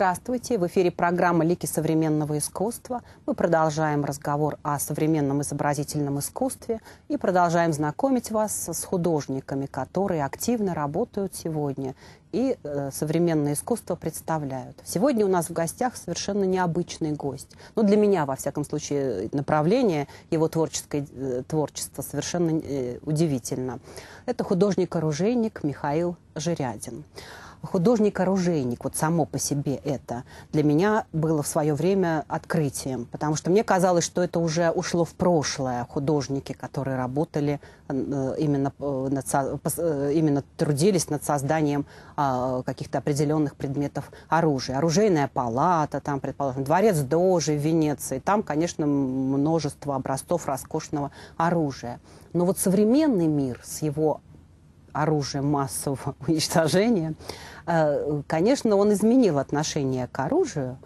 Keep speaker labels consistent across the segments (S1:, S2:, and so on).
S1: Здравствуйте! В эфире программа «Лики современного искусства». Мы продолжаем разговор о современном изобразительном искусстве и продолжаем знакомить вас с художниками, которые активно работают сегодня и э, современное искусство представляют. Сегодня у нас в гостях совершенно необычный гость. Ну, для меня, во всяком случае, направление его творческое, э, творчества совершенно э, удивительно. Это художник-оружейник Михаил Жирядин художник-оружейник, вот само по себе это, для меня было в свое время открытием, потому что мне казалось, что это уже ушло в прошлое. Художники, которые работали э, именно, э, над, э, именно трудились над созданием а, каких-то определенных предметов оружия. Оружейная палата, там, предположим, дворец Дожи в Венеции, там, конечно, множество образцов роскошного оружия. Но вот современный мир с его оружием массового уничтожения, э, конечно, он изменил отношение к оружию,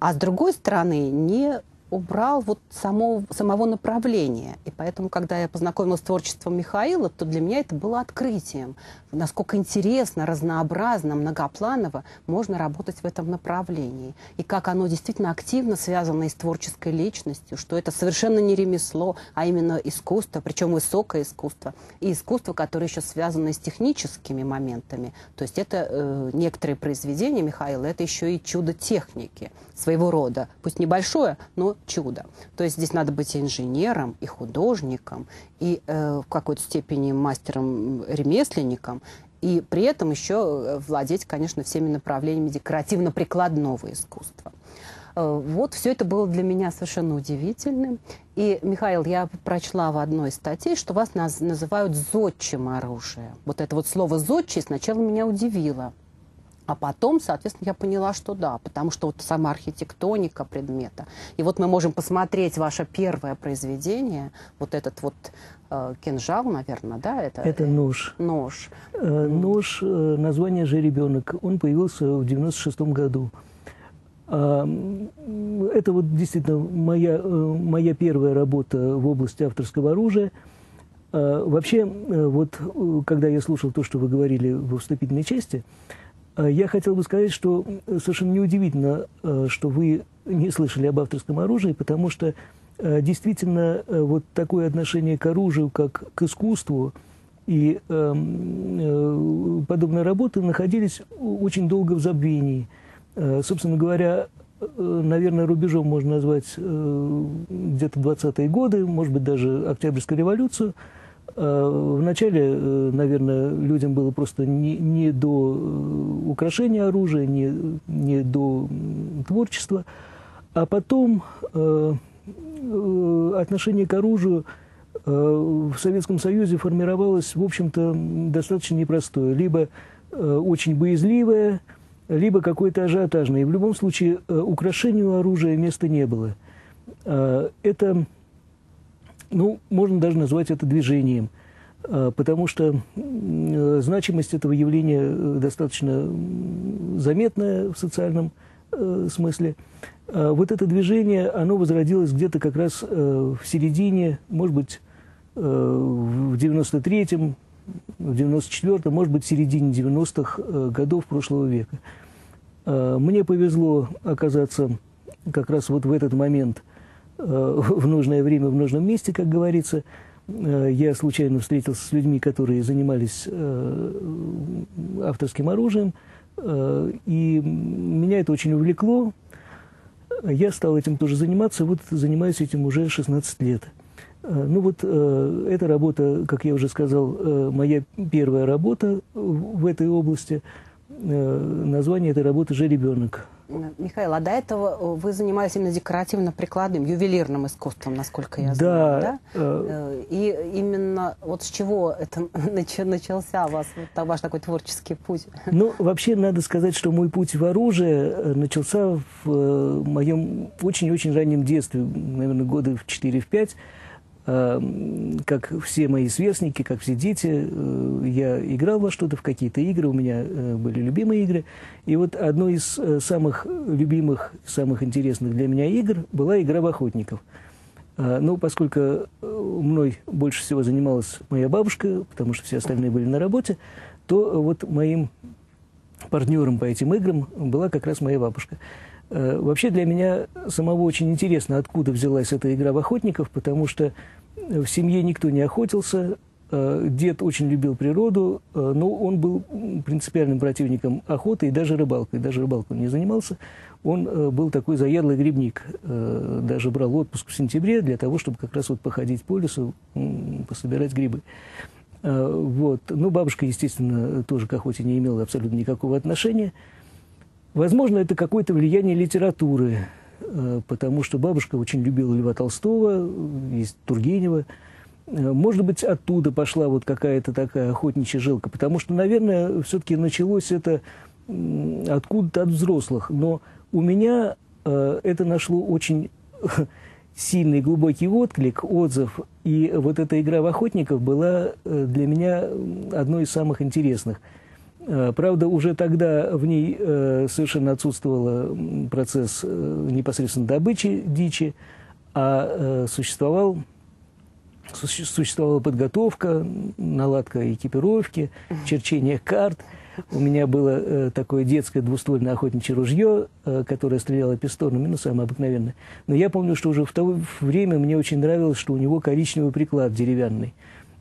S1: а с другой стороны, не убрал вот само, самого направления. И поэтому, когда я познакомилась с творчеством Михаила, то для меня это было открытием. Насколько интересно, разнообразно, многопланово можно работать в этом направлении. И как оно действительно активно связано и с творческой личностью, что это совершенно не ремесло, а именно искусство, причем высокое искусство. И искусство, которое еще связано с техническими моментами. То есть это э, некоторые произведения Михаила, это еще и чудо техники своего рода. Пусть небольшое, но чудо. То есть здесь надо быть и инженером, и художником, и э, в какой-то степени мастером-ремесленником, и при этом еще э, владеть, конечно, всеми направлениями декоративно-прикладного искусства. Э, вот все это было для меня совершенно удивительным. И, Михаил, я прочла в одной из статей, что вас наз называют зодчим оружия. Вот это вот слово «зодчий» сначала меня удивило. А потом, соответственно, я поняла, что да, потому что вот сама архитектоника предмета. И вот мы можем посмотреть ваше первое произведение, вот этот вот э, кинжал, наверное, да?
S2: Это, это нож.
S1: Нож.
S2: Э, нож, э, название же «Ребенок». Он появился в 96-м году. Э, это вот действительно моя, э, моя первая работа в области авторского оружия. Э, вообще, э, вот э, когда я слушал то, что вы говорили во вступительной части, э, я хотел бы сказать, что совершенно неудивительно, э, что вы не слышали об авторском оружии, потому что э, действительно э, вот такое отношение к оружию, как к искусству, и эм, подобные работы находились очень долго в забвении. Собственно говоря, наверное, рубежом можно назвать где-то 20-е годы, может быть, даже Октябрьскую революцию – Э, вначале, э, наверное, людям было просто не, не до э, украшения оружия, не, не до творчества, а потом отношение к оружию в Советском Союзе формировалось, в общем-то, достаточно непростое. Либо очень боязливое, либо какое-то ажиотажное. И в любом случае украшению оружия места не было. Это ну, можно даже назвать это движением, а, потому что значимость этого явления э, достаточно заметная в социальном э, смысле. А вот это движение, оно возродилось где-то как раз э, в середине, может быть, в 93-м, в 94-м, может быть, в середине 90-х годов прошлого века. Мне повезло оказаться как раз вот в этот момент – Э, в нужное время, в нужном месте, как говорится. Э, я случайно встретился с людьми, которые занимались э, авторским оружием, и меня это очень увлекло. Я стал этим тоже заниматься, вот занимаюсь этим уже 16 лет. Ну вот эта работа, как я уже сказал, моя первая работа в этой области. Название этой работы «Же ребенок».
S1: Михаил, а до этого э, вы занимались именно декоративно-прикладным, ювелирным искусством, насколько я знаю, да?
S2: да? Э,
S1: И именно вот с чего это начался у вас, вот, ваш такой творческий путь?
S2: Ну, вообще надо сказать, что мой путь в оружие э, начался в моем очень-очень раннем детстве, наверное, года в 4-5. Эм, как все мои сверстники, как все дети, э, я играл во что-то, в какие-то игры, у меня э, были любимые игры. И вот одной из э, самых любимых, самых интересных для меня игр была игра в охотников. Ну, поскольку мной больше всего занималась моя бабушка, потому что все остальные были на работе, то вот моим партнером по этим играм была как раз моя бабушка. Э, вообще для меня самого очень интересно, откуда взялась эта игра в охотников, потому что в семье никто не охотился, э, дед очень любил природу, э, но он был принципиальным противником охоты и даже рыбалкой. Даже рыбалкой не занимался. Он был такой заядлый грибник. Даже брал отпуск в сентябре для того, чтобы как раз вот походить по лесу, пособирать грибы. Вот. Ну, бабушка, естественно, тоже к охоте не имела абсолютно никакого отношения. Возможно, это какое-то влияние литературы, э, потому что бабушка очень любила Льва Толстого, есть Тургенева. Э, может быть, оттуда пошла вот какая-то такая охотничья жилка, потому что, наверное, все-таки началось это откуда-то от взрослых. Но у меня э, это нашло очень сильный глубокий отклик, отзыв. И вот эта игра в охотников была для меня одной из самых интересных – Э, правда, уже тогда в ней э, совершенно отсутствовал процесс э, непосредственно добычи дичи, а существовал, существовала подготовка, наладка экипировки, черчение карт. У меня было такое детское двуствольное охотничье ружье, которое стреляло пистонами, ну, самое обыкновенное. Но я помню, что уже в то время мне очень нравилось, что у него коричневый приклад деревянный.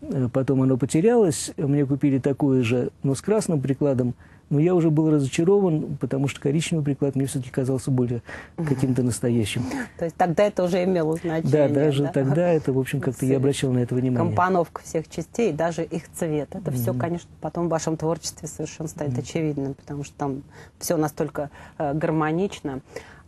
S2: Э, потом оно потерялось, мне купили такое же, но с красным прикладом. Но я уже был разочарован, потому что коричневый приклад мне все-таки казался более каким-то настоящим.
S1: То есть тогда это уже имело значение?
S2: Да, даже да? тогда это, в общем, как-то я обращал на это внимание.
S1: Компоновка всех частей, даже их цвет. Это mm-hmm. все, конечно, потом в вашем творчестве совершенно станет mm-hmm. очевидным, потому что там все настолько э, гармонично.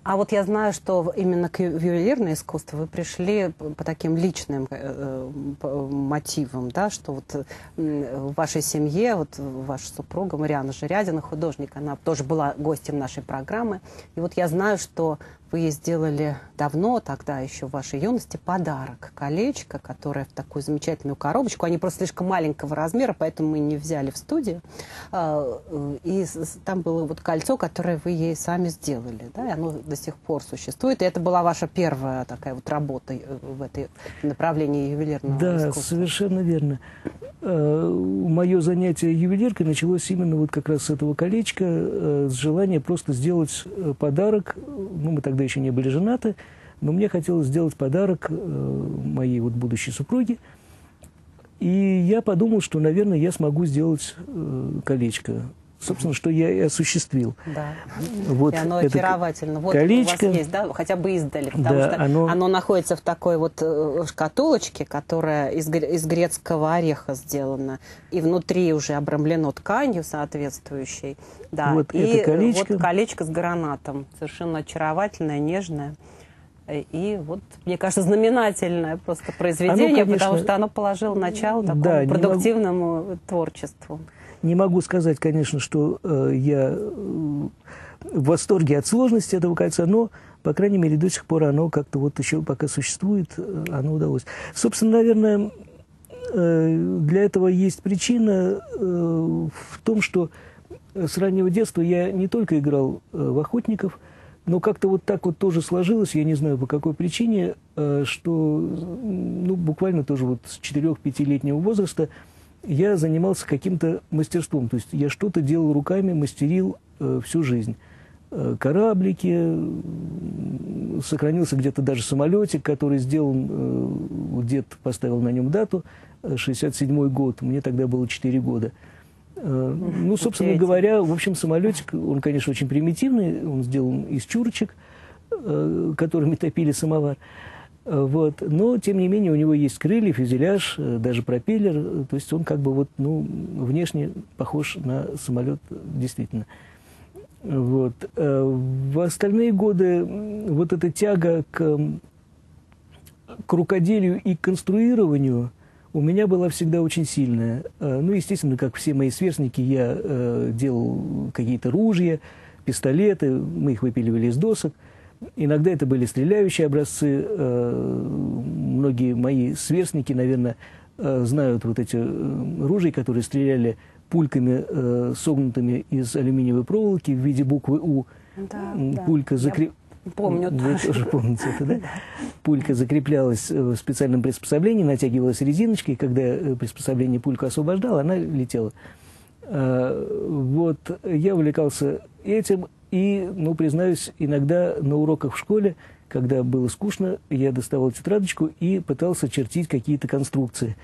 S1: А вот я знаю, что именно к ювелирное искусство вы пришли по таким личным э, э мотивам, да, что вот в вашей семье, вот ваша супруга Мариана Жирядина, художник, она тоже была гостем нашей программы. И вот я знаю, что вы ей сделали давно, тогда еще в вашей юности, подарок. Колечко, которое в такую замечательную коробочку. Они просто слишком маленького размера, поэтому мы не взяли в студию. А, э, и там было вот кольцо, которое вы ей сами сделали. Да? И оно до сих пор существует. И это была ваша первая такая вот работа э, в этой направлении ювелирного
S2: да,
S1: искусства.
S2: Да, совершенно верно. Э, Мое занятие ювелиркой началось именно вот как раз с этого колечка, с желания просто сделать подарок. Ну, мы тогда еще не были женаты, но мне хотелось сделать подарок э, моей вот будущей супруге. И я подумал, что, наверное, я смогу сделать э, колечко. Собственно, что я и осуществил.
S1: Да. Вот и оно очаровательно. Вот колечко, у вас есть, да, хотя бы издали, потому да, что оно... оно находится в такой вот э, шкатулочке, которая из, из грецкого ореха сделана, и внутри уже обрамлено тканью соответствующей. Да.
S2: Вот и это колечко.
S1: вот колечко с гранатом, совершенно очаровательное, нежное. И вот, мне кажется, знаменательное просто произведение, оно, конечно, потому что оно положило начало такому да, продуктивному могу... творчеству.
S2: Не могу сказать, конечно, что э, я э, в восторге от сложности этого кольца, но, по крайней мере, до сих пор оно как-то вот еще пока существует, э, оно удалось. Собственно, наверное, э, для этого есть причина э, в том, что с раннего детства я не только играл э, в охотников, но как-то вот так вот тоже сложилось, я не знаю по какой причине, э, что ну, буквально тоже вот с 4-5-летнего возраста я занимался каким-то мастерством. То есть я что-то делал руками, мастерил э, всю жизнь. Э, кораблики, сохранился где-то даже самолетик, который сделан, э, дед поставил на нем дату, 67 год, мне тогда было 4 года. Э, ну, собственно говоря, в общем, самолетик, он, конечно, очень примитивный, он сделан из чурочек, э, которыми топили самовар. Вот. Но, тем не менее, у него есть крылья, фюзеляж, э, даже пропеллер. То есть он как бы вот, ну, внешне похож на самолет действительно. Вот. Э, в остальные годы вот эта тяга к, к рукоделию и конструированию у меня была всегда очень сильная. Э, ну, естественно, как все мои сверстники, я делал какие-то ружья, пистолеты, мы их выпиливали из досок. Иногда это были стреляющие образцы. Э, многие мои сверстники, наверное, э, знают вот эти э, ружья, которые стреляли пульками, согнутыми из алюминиевой проволоки в виде буквы «У».
S1: Да,
S2: Пулька закреп...
S1: Помню.
S2: Вы тоже помните это, да? Пулька закреплялась в специальном приспособлении, натягивалась резиночкой, и когда приспособление пульку освобождало, она летела. Вот я увлекался этим, и, ну, признаюсь, иногда на уроках в школе, когда было скучно, я доставал тетрадочку и пытался чертить какие-то конструкции.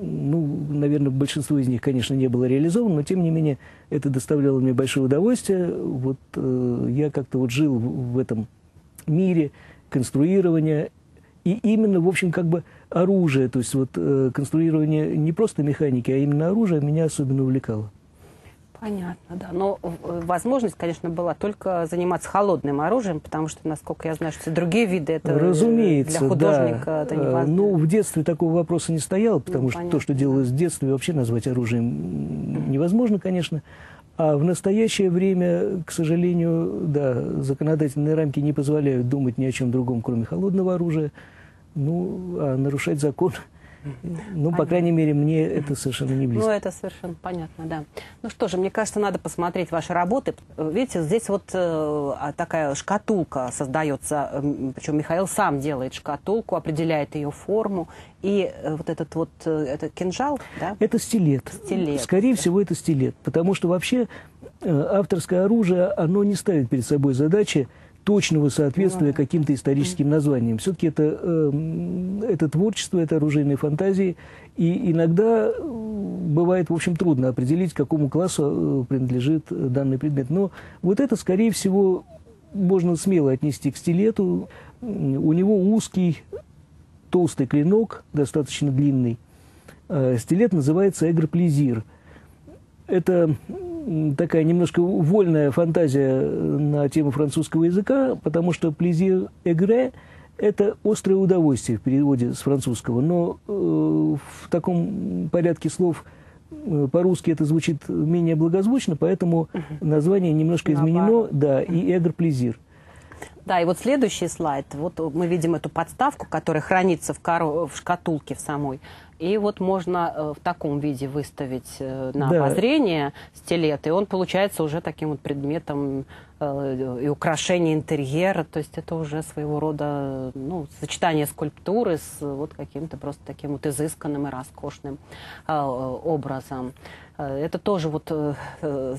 S2: Ну, наверное, большинство из них, конечно, не было реализовано, но, тем не менее, это доставляло мне большое удовольствие. Вот э, я как-то вот жил в, в этом мире конструирования и именно, в общем, как бы оружие, то есть вот э, конструирование не просто механики, а именно оружие меня особенно увлекало.
S1: Понятно, да. Но э, возможность, конечно, была только заниматься холодным оружием, потому что, насколько я знаю, что все другие виды это
S2: Разумеется,
S1: для художника
S2: да.
S1: это невозможно.
S2: Ну, в детстве такого вопроса не стояло, потому ну, что
S1: понятно,
S2: то, что делалось в детстве, вообще назвать оружием невозможно, конечно. А в настоящее время, к сожалению, да, законодательные рамки не позволяют думать ни о чем другом, кроме холодного оружия. Ну, а нарушать закон ну, по крайней мере, мне это совершенно не близко.
S1: Ну, это совершенно понятно, да. Ну что же, мне кажется, надо посмотреть ваши работы. Видите, здесь вот э, а, такая шкатулка создается, э, причем Михаил сам делает шкатулку, определяет ее форму. И э, вот этот вот, э, это кинжал, да?
S2: Это стилет.
S1: Стилет.
S2: Скорее всего, это стилет. Потому что вообще э, авторское оружие, оно не ставит перед собой задачи точного соответствия каким-то историческим названиям. Все-таки это, э, это творчество, это оружейные фантазии, и иногда бывает, в общем, трудно определить, какому классу э, принадлежит данный предмет. Но вот это, скорее всего, можно смело отнести к стилету. У него узкий, толстый клинок, достаточно длинный. Э, стилет называется эгроплезир. Это такая немножко вольная фантазия на тему французского языка, потому что «плезир эгре» – это острое удовольствие в переводе с французского, но э, в таком порядке слов э, по-русски это звучит менее благозвучно, поэтому название немножко изменено, да, и «эгр плезир».
S1: Да, и вот следующий слайд. Вот мы видим эту подставку, которая хранится в, коро... в шкатулке в самой. И вот можно э, в таком виде выставить э, на да. обозрение стилет, и он получается уже таким вот предметом э, и украшения интерьера. То есть это уже своего рода ну, сочетание скульптуры с вот каким-то просто таким вот изысканным и роскошным образом. Это тоже вот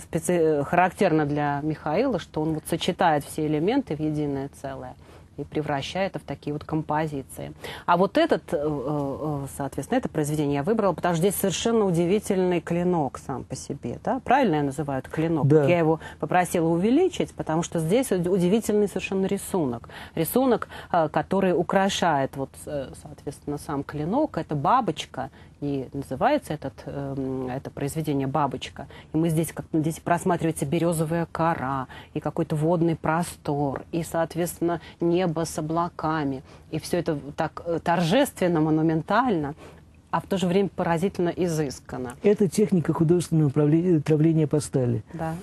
S1: специ... характерно для Михаила, что он вот сочетает все элементы в единое целое и превращает это в такие вот композиции. А вот этот, э, э, соответственно, это произведение я выбрала, потому что здесь совершенно удивительный клинок сам по себе. Да? Правильно я называю это клинок?
S2: Да.
S1: Я его попросила увеличить, потому что здесь удивительный совершенно рисунок. Рисунок, э, который украшает, вот, соответственно, сам клинок. Это бабочка, и называется этот, э, это произведение «Бабочка». И мы здесь, как здесь просматривается березовая кора, и какой-то водный простор, и, соответственно, небо с облаками. И все это так э, торжественно, монументально, а в то же время поразительно изысканно.
S2: Это техника художественного травления по стали.
S1: Да.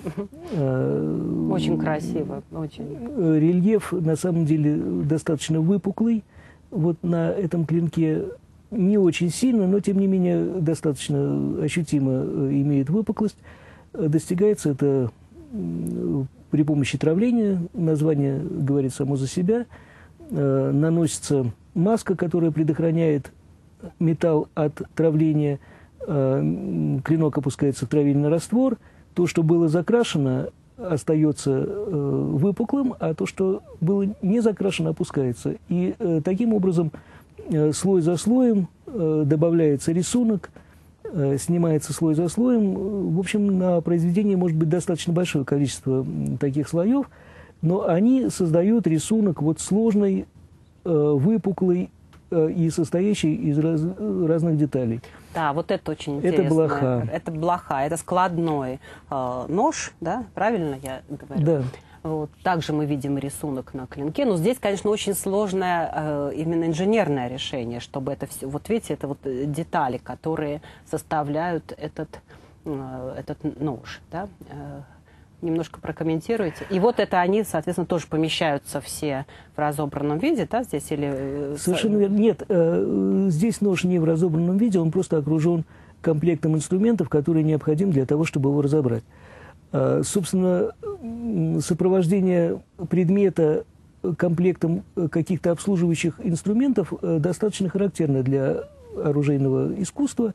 S1: Э, очень красиво, очень.
S2: Э, рельеф, на самом деле, достаточно выпуклый. Вот на этом клинке не очень сильно, но тем не менее достаточно ощутимо э, имеет выпуклость. Достигается это при помощи травления, название говорит само за себя. Э, наносится маска, которая предохраняет металл от травления. Э, клинок опускается в травильный раствор. То, что было закрашено, остается выпуклым, а то, что было не закрашено, опускается. И таким образом слой за слоем, э, добавляется рисунок, э, снимается слой за слоем. В общем, на произведении может быть достаточно большое количество таких слоев, но они создают рисунок вот сложный, выпуклый и состоящий из раз, разных деталей.
S1: Да, вот это очень интересно.
S2: Это блоха.
S1: Это блоха, это складной э, нож, да, правильно я говорю?
S2: Да.
S1: Вот. Также мы видим рисунок на клинке. Но здесь, конечно, очень сложное э, именно инженерное решение, чтобы это все... Вот видите, это вот э, детали, которые составляют этот, э, этот нож. Да? Немножко прокомментируйте. И вот это они, соответственно, тоже помещаются все в разобранном виде, да, здесь или...
S2: Совершенно верно. Нет, здесь нож не в разобранном виде, он просто окружен комплектом инструментов, которые необходимы для того, чтобы его разобрать. Э, собственно, сопровождение предмета комплектом каких-то обслуживающих инструментов э, достаточно характерно для оружейного искусства.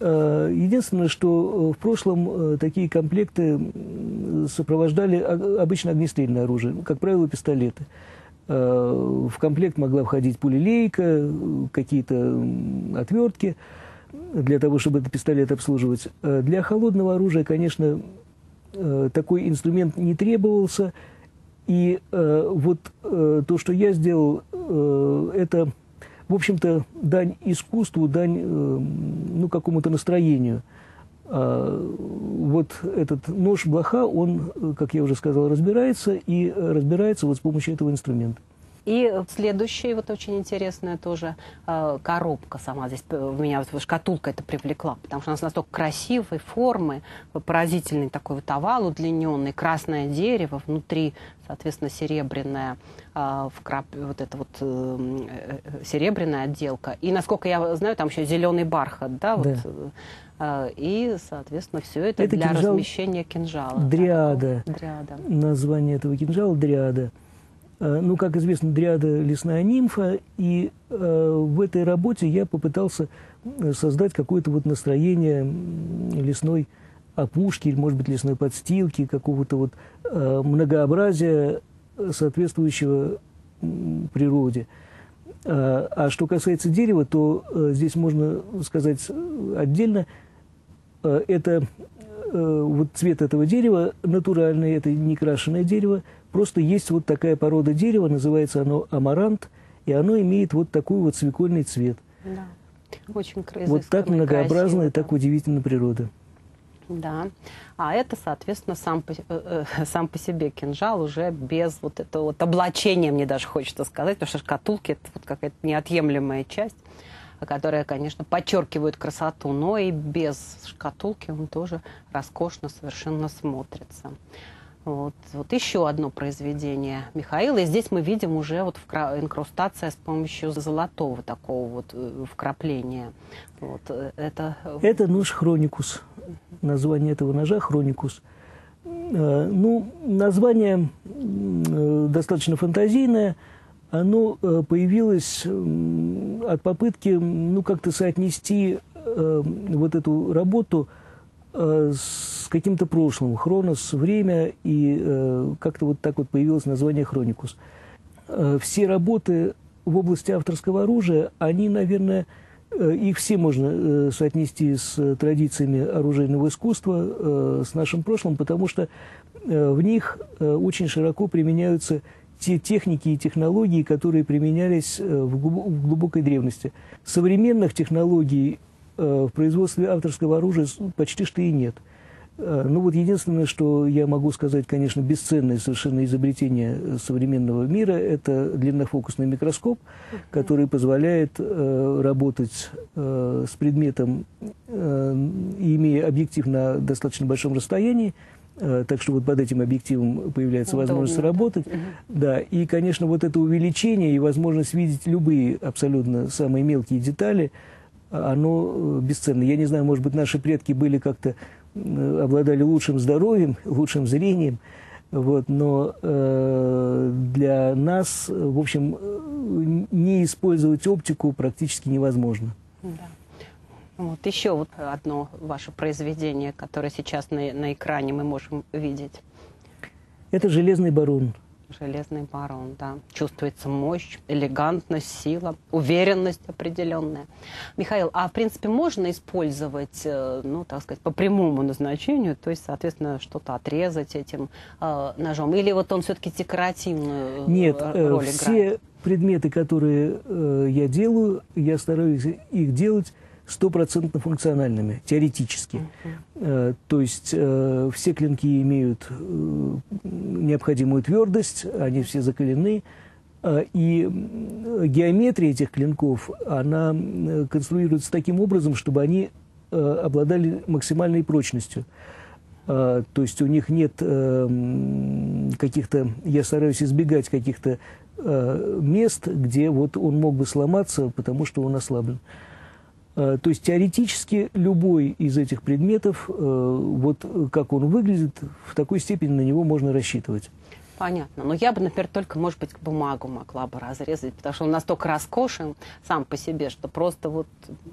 S2: Единственное, что в прошлом такие комплекты сопровождали обычно огнестрельное оружие, как правило, пистолеты. В комплект могла входить пулелейка, какие-то отвертки для того, чтобы этот пистолет обслуживать. Для холодного оружия, конечно, такой инструмент не требовался. И вот то, что я сделал, это в общем-то, дань искусству, дань э, ну, какому-то настроению. А, вот этот нож блоха, он, как я уже сказал, разбирается, и разбирается вот с помощью этого инструмента.
S1: И следующая, вот очень интересная тоже э, коробка сама здесь, в меня вот шкатулка это привлекла, потому что она настолько красивой формы, поразительный такой вот овал удлиненный, красное дерево, внутри, соответственно, серебряная, э, вот эта вот э, э, серебряная отделка. И, насколько я знаю, там еще зеленый бархат, да, вот. Да. И, соответственно, все это, это для кинжал размещения кинжала.
S2: Дриада. Да, дриада. Название этого кинжала дриада. Э, ну, как известно, дриада лесная нимфа, и э, в этой работе я попытался э, создать какое-то вот настроение лесной опушки, или, может быть, лесной подстилки, какого-то вот многообразия, соответствующего природе. А, что касается дерева, то здесь можно сказать отдельно, это вот цвет этого дерева натуральный, это не крашеное дерево, Просто есть вот такая порода дерева, называется оно амарант, и оно имеет вот такой вот свекольный цвет.
S1: Да. Очень красиво.
S2: Вот так многообразная, да. так удивительна природа.
S1: Да. А это, соответственно, сам по, э, э, сам по себе кинжал уже без вот этого вот облачения, мне даже хочется сказать, потому что шкатулки – это вот какая-то неотъемлемая часть, которая, конечно, подчеркивает красоту, но и без шкатулки он тоже роскошно совершенно смотрится. Вот, вот еще одно произведение Михаила. И здесь мы видим уже вот инкрустация с помощью золотого такого вот э, вкрапления. Вот,
S2: э, это... это нож Хроникус. Название этого ножа Хроникус. Э, ну, название достаточно фантазийное. Оно появилось от попытки ну, как-то соотнести вот эту работу с каким-то прошлым. Хронос – время, и э, как-то вот так вот появилось название Хроникус. Э, все работы в области авторского оружия, они, наверное, э, их все можно э, соотнести с традициями оружейного искусства, э, с нашим прошлым, потому что э, в них э, очень широко применяются те техники и технологии, которые применялись э, в глубокой древности. Современных технологий э, в производстве авторского оружия почти что и нет – Э, ну вот единственное, что я могу сказать, конечно, бесценное совершенно изобретение современного мира, это длиннофокусный микроскоп, который позволяет э, работать э, с предметом, э, имея объектив на достаточно большом расстоянии, э, так что вот под этим объективом появляется Удобно, возможность работать. Угу. Да, и, конечно, вот это увеличение и возможность видеть любые абсолютно самые мелкие детали, оно э, бесценно. Я не знаю, может быть, наши предки были как-то обладали лучшим здоровьем, лучшим зрением, вот, но э, для нас, в общем, не использовать оптику практически невозможно. Да.
S1: Вот еще вот одно ваше произведение, которое сейчас на, на экране мы можем видеть.
S2: Это «Железный барон».
S1: Железный барон, да. Чувствуется мощь, элегантность, сила, уверенность определенная. Михаил, а в принципе можно использовать, э, ну, так сказать, по прямому назначению, то есть, соответственно, что-то отрезать этим э, ножом? Или вот он все-таки декоративную
S2: э, Нет, роль э, все играет? предметы, которые э, я делаю, я стараюсь их делать стопроцентно функциональными, теоретически. Uh-huh. То есть э, все клинки имеют э, необходимую твердость, они все закалены, и геометрия этих клинков, она конструируется таким образом, чтобы они обладали максимальной прочностью. То есть у них нет каких-то, я стараюсь избегать каких-то мест, где вот он мог бы сломаться, потому что он ослаблен. Э, то есть теоретически любой из этих предметов, э, вот как он выглядит, в такой степени на него можно рассчитывать.
S1: Понятно. Но я бы, например, только, может быть, бумагу могла бы разрезать, потому что он настолько раскошен сам по себе, что просто вот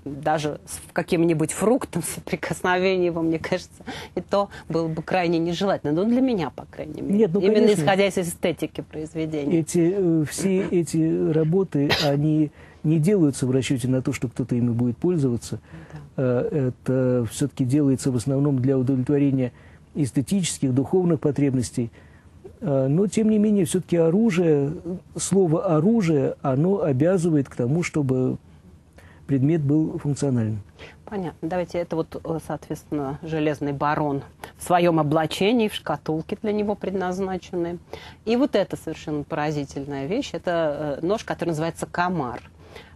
S1: даже с каким-нибудь фруктом соприкосновение его, мне кажется, и то было бы крайне нежелательно. Ну, для меня, по крайней мере.
S2: Нет, ну,
S1: Именно
S2: конечно.
S1: исходя из эстетики произведения.
S2: Эти, э, все эти работы, они не делаются в расчете на то, что кто-то ими будет пользоваться. Э, Это все-таки делается в основном для удовлетворения эстетических, духовных потребностей. Э, Но, тем не менее, все-таки оружие, слово «оружие», оно обязывает к тому, чтобы предмет был функциональным.
S1: Понятно. Давайте это вот, э, соответственно, железный барон в своем облачении, в шкатулке для него предназначенной. И вот это совершенно поразительная вещь. Это нож, который называется комар.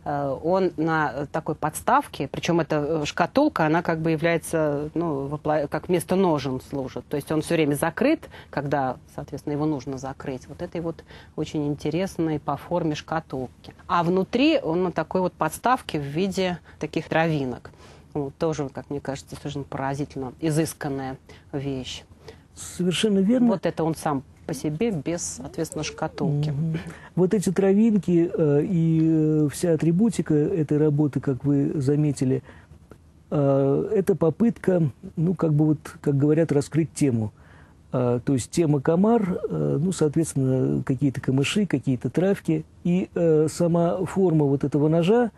S1: Э, Он на такой подставке, причем эта э, шкатулка, она как бы является, ну, как вместо ножен служит. То есть он все время закрыт, когда, соответственно, его нужно закрыть. Вот этой вот очень интересной по форме шкатулки. А внутри он на такой вот подставке в виде таких травинок. Вот, тоже, как мне кажется, совершенно поразительно изысканная вещь.
S2: Совершенно верно.
S1: Вот это он сам по себе без, соответственно, шкатулки.
S2: Мгм. Вот эти травинки э, и э, вся атрибутика этой работы, как вы заметили, э, это попытка, ну, как бы вот, как говорят, раскрыть тему. Э, то есть тема комар, э, ну, соответственно, какие-то камыши, какие-то травки. И э, сама форма вот этого ножа,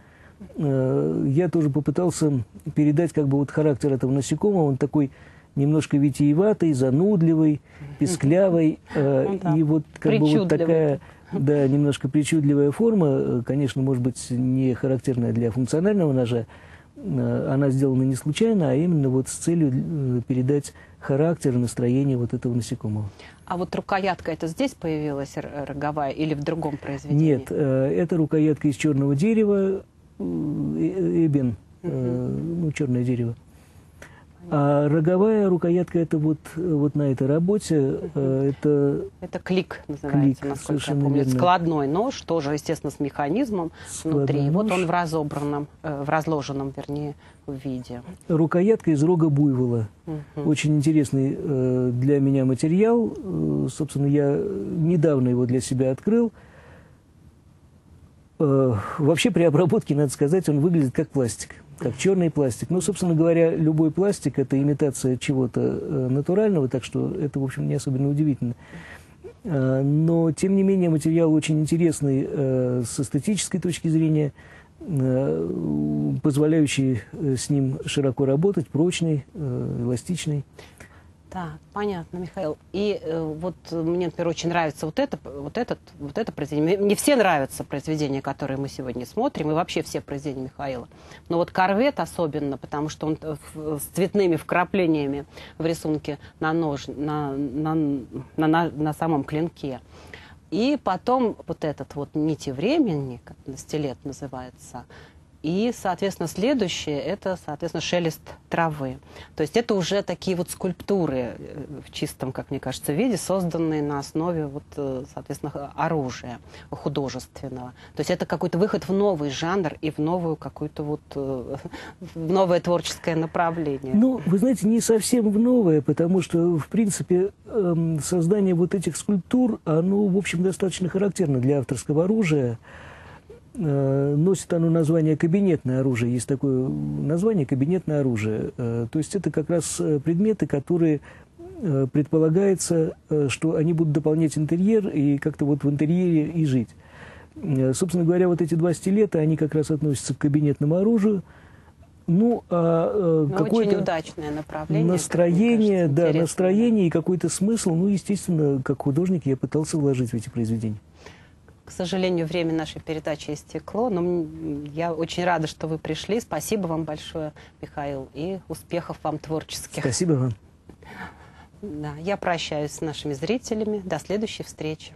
S2: э, я тоже попытался передать как бы вот характер этого насекомого. Он такой немножко витиеватый, занудливый, песклявый. э,
S1: Ну да.
S2: И вот как бы вот такая, да, немножко причудливая форма, э, конечно, может быть, не характерная для функционального ножа. Э, Она сделана не случайно, а именно вот с целью э, передать характер настроение вот этого насекомого.
S1: А вот рукоятка это здесь появилась роговая или в другом произведении?
S2: Нет, это рукоятка из черного дерева, эбен, ну, черное дерево. А роговая рукоятка это вот, вот на этой работе, э, это
S1: Это клик называется,
S2: Клик,
S1: насколько я помню.
S2: верно.
S1: Складной нож, тоже, естественно, с механизмом внутри.
S2: Складной
S1: Вот
S2: нож.
S1: он в разобранном, э, в разложенном, вернее, виде.
S2: рукоятка из рога буйвола.
S1: Мгм.
S2: Очень интересный э, для меня материал. Э, собственно, я недавно его для себя открыл. Вообще при обработке, надо сказать, он выглядит как пластик, как черный пластик. Ну, собственно говоря, любой пластик – это имитация чего-то э, натурального, так что это, в общем, не особенно удивительно. Э, но, тем не менее, материал очень интересный э, с эстетической точки зрения, э, позволяющий с ним широко работать, прочный, эластичный.
S1: Так, понятно, Михаил. И э, вот э, мне, например, очень нравится вот это, вот этот, вот это произведение. Мне не все нравятся произведения, которые мы сегодня смотрим, и вообще все произведения Михаила. Но вот корвет особенно, потому что он э, в- с цветными вкраплениями в рисунке на нож, на, на, на, на- на самом клинке. И потом вот этот вот нити времени, как стилет называется, и, соответственно, следующее – это, соответственно, шелест травы. То есть это уже такие вот скульптуры э, в чистом, как мне кажется, виде, созданные на основе, вот, э, соответственно, оружия художественного. То есть это какой-то выход в новый жанр и в новую какую-то вот, э, в новое творческое направление.
S2: Ну, вы знаете, не совсем в новое, потому что, в принципе, эм, создание вот этих скульптур, оно, в общем, достаточно характерно для авторского оружия. Э, Носит оно название «кабинетное оружие». Есть такое название «кабинетное оружие». Э, То есть это как раз э, предметы, которые предполагается, что они будут дополнять интерьер и как-то вот в интерьере и жить. Собственно говоря, вот эти два стилета, они как раз относятся к кабинетному оружию. Ну, а э,
S1: Ну,
S2: какое-то
S1: удачное направление.
S2: настроение,
S1: кажется,
S2: да, настроение и какой-то смысл, ну, естественно, как художник я пытался вложить в эти произведения.
S1: К сожалению, время нашей передачи истекло, но я очень рада, что вы пришли. Спасибо вам большое, Михаил, и успехов вам творческих.
S2: Спасибо вам.
S1: Да, я прощаюсь с нашими зрителями. До следующей встречи.